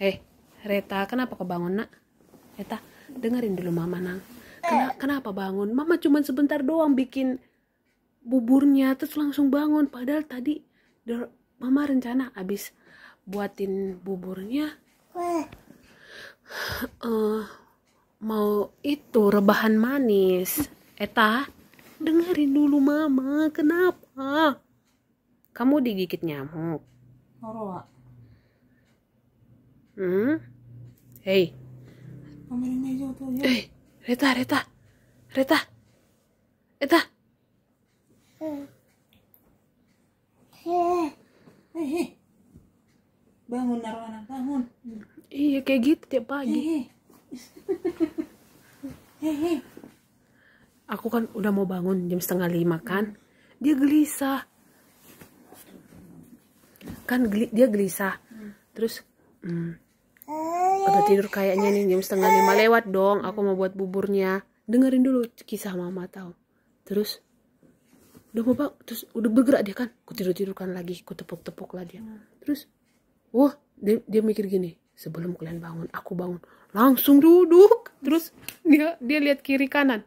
Eh, Reta, kenapa kau bangun nak? Reta, dengerin dulu mama nang. Kena- kenapa bangun? Mama cuma sebentar doang bikin buburnya terus langsung bangun. Padahal tadi mama rencana abis buatin buburnya eh mau itu rebahan manis. Eta, dengerin dulu mama. Kenapa? Kamu digigit nyamuk. Oroa. Hmm? Hei, ya. eh, Reta, Reta, Reta, Reta. Eh, eh. Bangun Narwana, bangun. Iya kayak gitu tiap pagi. Eh, eh. Eh, Aku kan udah mau bangun jam setengah lima kan. Dia gelisah. Kan geli- dia gelisah. Terus, hmm, udah tidur kayaknya nih jam setengah lima lewat dong. Aku mau buat buburnya. Dengerin dulu kisah mama tahu. Terus, udah mau bang, terus udah bergerak dia kan. Ku tidur tidurkan lagi, ku tepuk tepuk lah dia. Terus, wah dia, dia mikir gini. Sebelum kalian bangun, aku bangun. Langsung duduk. Terus dia dia lihat kiri kanan.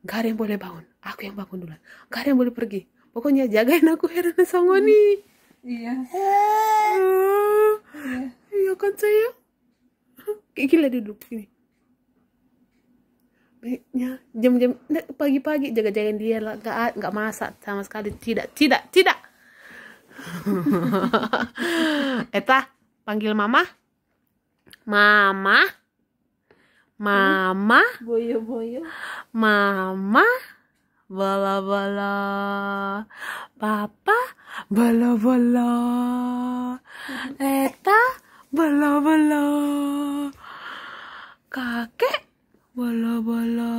Gak ada yang boleh bangun. Aku yang bangun duluan. Gak ada yang boleh pergi. Pokoknya jagain aku Heran sama nih. Iya. Ah, Iya. Iya kan sayang? Kayak gila duduk gini. Baiknya jam-jam pagi-pagi jaga-jagain dia lah. Nggak nggak masak sama sekali. Tidak tidak tidak. Eta panggil mama. Mama. Mama. Boyo-boyo. Mama. Bala bala Papa. Bala bala Eta bala bala Kakek bala bala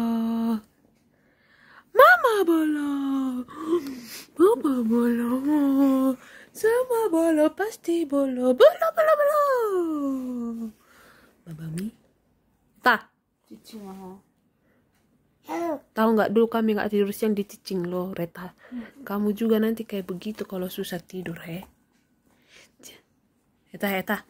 Mama bala. Papa bala. Semua bala pasti bala. Bala. Bala bala Babami Tah Cici mau. Tahu nggak dulu kami nggak tidur siang dicicing loh, Reta. Kamu juga nanti kayak begitu kalau susah tidur, he. Eta, eta.